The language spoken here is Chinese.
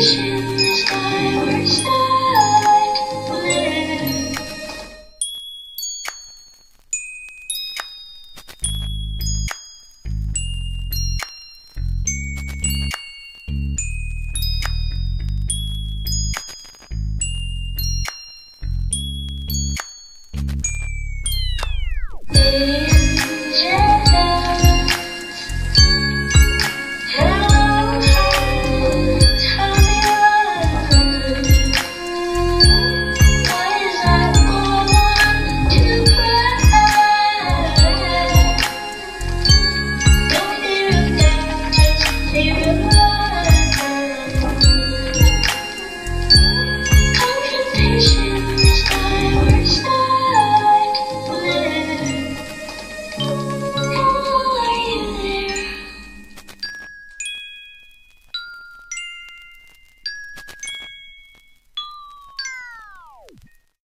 是 Peace.